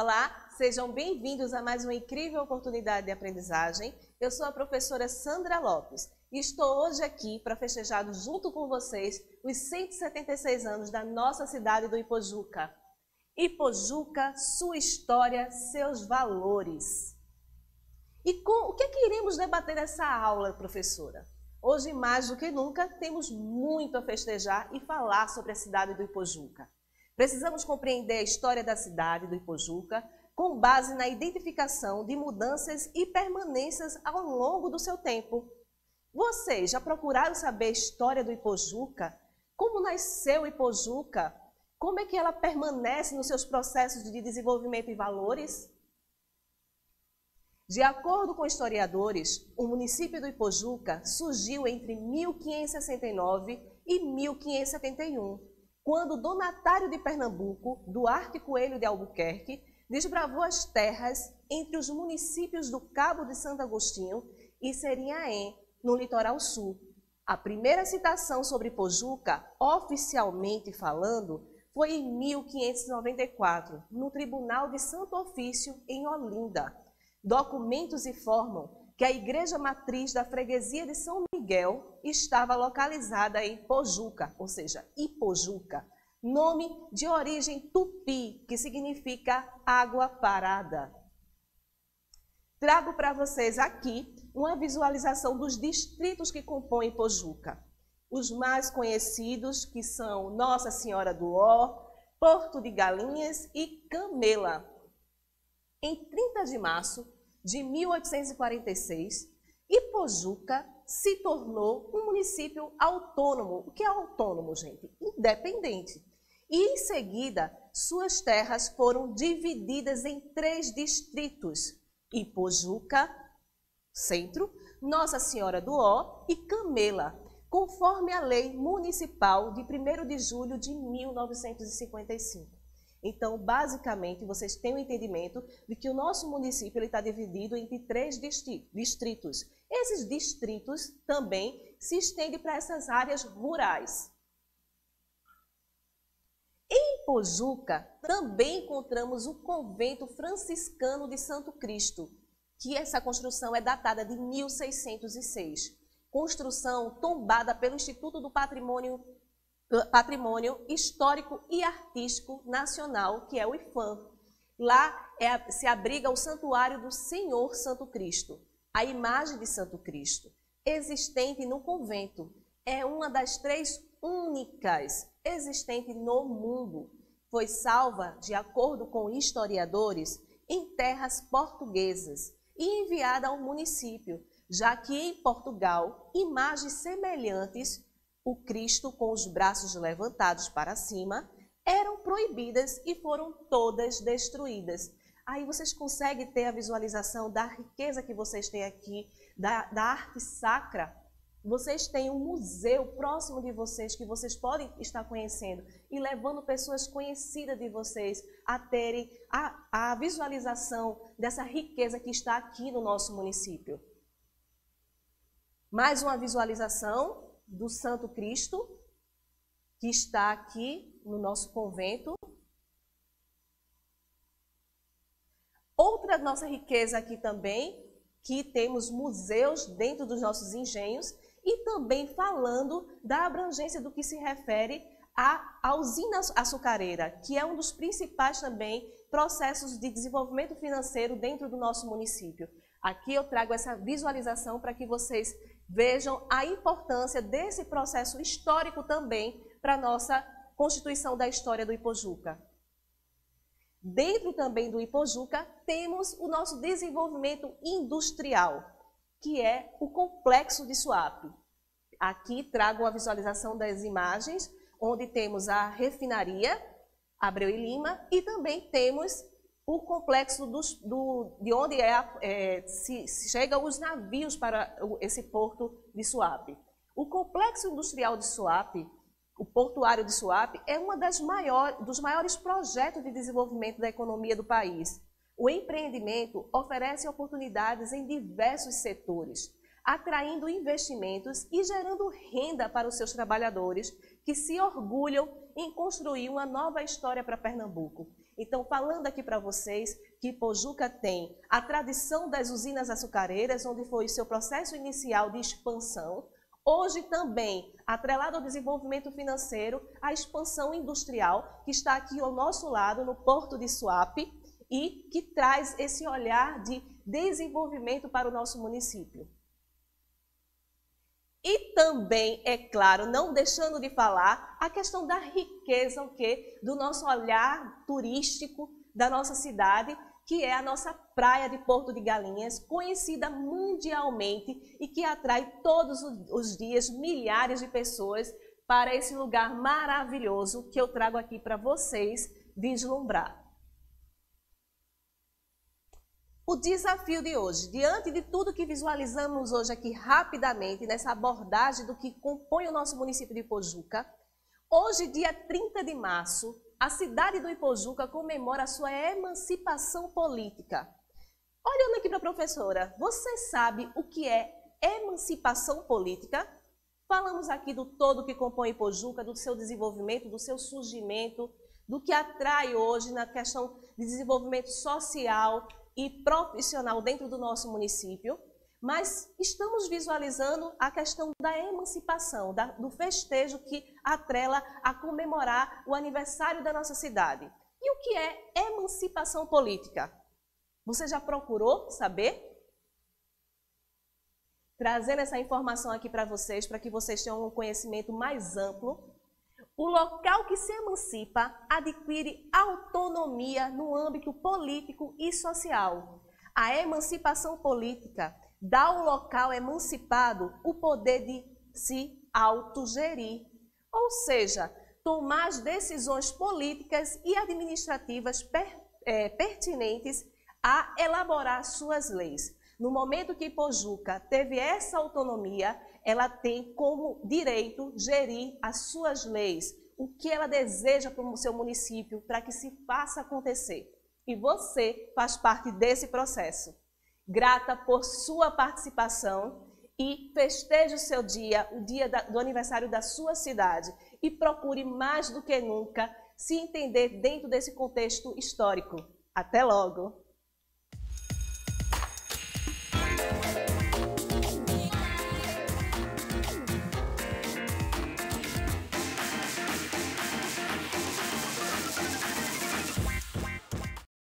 Olá, sejam bem-vindos a mais uma incrível oportunidade de aprendizagem. Eu sou a professora Sandra Lopes e estou hoje aqui para festejar junto com vocês os 176 anos da nossa cidade do Ipojuca. Ipojuca, sua história, seus valores. E com, o que, é que iremos debater nessa aula, professora? Hoje, mais do que nunca, temos muito a festejar e falar sobre a cidade do Ipojuca. Precisamos compreender a história da cidade do Ipojuca com base na identificação de mudanças e permanências ao longo do seu tempo. Vocês já procuraram saber a história do Ipojuca? Como nasceu Ipojuca? Como é que ela permanece nos seus processos de desenvolvimento e valores? De acordo com historiadores, o município do Ipojuca surgiu entre 1569 e 1571 quando Donatário de Pernambuco, Duarte Coelho de Albuquerque, desbravou as terras entre os municípios do Cabo de Santo Agostinho e Serinhaém, no litoral sul. A primeira citação sobre Pojuca, oficialmente falando, foi em 1594, no Tribunal de Santo Ofício, em Olinda. Documentos informam que a igreja matriz da freguesia de São Miguel estava localizada em Pojuca, ou seja, Ipojuca, nome de origem tupi, que significa água parada. Trago para vocês aqui uma visualização dos distritos que compõem Pojuca. Os mais conhecidos, que são Nossa Senhora do Ó, Porto de Galinhas e Camela. Em 30 de março de 1846, Ipojuca se tornou um município autônomo. O que é autônomo, gente? Independente. E em seguida, suas terras foram divididas em três distritos: Ipojuca, centro, Nossa Senhora do Ó e Camela, conforme a lei municipal de 1 de julho de 1955. Então, basicamente, vocês têm o um entendimento de que o nosso município está dividido entre três distritos. Esses distritos também se estendem para essas áreas rurais. Em Pojuca, também encontramos o convento franciscano de Santo Cristo, que essa construção é datada de 1606. Construção tombada pelo Instituto do Patrimônio Patrimônio Histórico e Artístico Nacional, que é o IFAM. Lá é, se abriga o Santuário do Senhor Santo Cristo, a imagem de Santo Cristo, existente no convento. É uma das três únicas existentes no mundo. Foi salva, de acordo com historiadores, em terras portuguesas e enviada ao município, já que em Portugal imagens semelhantes o Cristo com os braços levantados para cima, eram proibidas e foram todas destruídas. Aí vocês conseguem ter a visualização da riqueza que vocês têm aqui, da, da arte sacra. Vocês têm um museu próximo de vocês que vocês podem estar conhecendo e levando pessoas conhecidas de vocês a terem a, a visualização dessa riqueza que está aqui no nosso município. Mais uma visualização do Santo Cristo, que está aqui no nosso convento. Outra nossa riqueza aqui também, que temos museus dentro dos nossos engenhos e também falando da abrangência do que se refere à usina açucareira, que é um dos principais também processos de desenvolvimento financeiro dentro do nosso município. Aqui eu trago essa visualização para que vocês Vejam a importância desse processo histórico também para a nossa constituição da história do Ipojuca. Dentro também do Ipojuca, temos o nosso desenvolvimento industrial, que é o complexo de Suape. Aqui trago a visualização das imagens, onde temos a refinaria, Abreu e Lima, e também temos o complexo dos, do, de onde é, é, se, se chega os navios para esse porto de Suape. O complexo industrial de Suape, o portuário de Suape, é um dos maiores projetos de desenvolvimento da economia do país. O empreendimento oferece oportunidades em diversos setores, atraindo investimentos e gerando renda para os seus trabalhadores, que se orgulham em construir uma nova história para Pernambuco. Então, falando aqui para vocês que Pojuca tem a tradição das usinas açucareiras, onde foi seu processo inicial de expansão. Hoje também, atrelado ao desenvolvimento financeiro, a expansão industrial, que está aqui ao nosso lado, no Porto de Suape, e que traz esse olhar de desenvolvimento para o nosso município. E também, é claro, não deixando de falar a questão da riqueza o quê? do nosso olhar turístico da nossa cidade, que é a nossa praia de Porto de Galinhas, conhecida mundialmente e que atrai todos os dias milhares de pessoas para esse lugar maravilhoso que eu trago aqui para vocês vislumbrar. O desafio de hoje, diante de tudo que visualizamos hoje aqui rapidamente, nessa abordagem do que compõe o nosso município de Ipojuca, hoje, dia 30 de março, a cidade do Ipojuca comemora a sua emancipação política. Olhando aqui para a professora, você sabe o que é emancipação política? Falamos aqui do todo que compõe Ipojuca, do seu desenvolvimento, do seu surgimento, do que atrai hoje na questão de desenvolvimento social, e profissional dentro do nosso município, mas estamos visualizando a questão da emancipação, da, do festejo que atrela a comemorar o aniversário da nossa cidade. E o que é emancipação política? Você já procurou saber? Trazendo essa informação aqui para vocês, para que vocês tenham um conhecimento mais amplo o local que se emancipa adquire autonomia no âmbito político e social. A emancipação política dá ao local emancipado o poder de se autogerir, ou seja, tomar as decisões políticas e administrativas per, é, pertinentes a elaborar suas leis. No momento que Pojuca teve essa autonomia, ela tem como direito gerir as suas leis, o que ela deseja para o seu município, para que se faça acontecer. E você faz parte desse processo. Grata por sua participação e festeje o seu dia, o dia do aniversário da sua cidade e procure mais do que nunca se entender dentro desse contexto histórico. Até logo!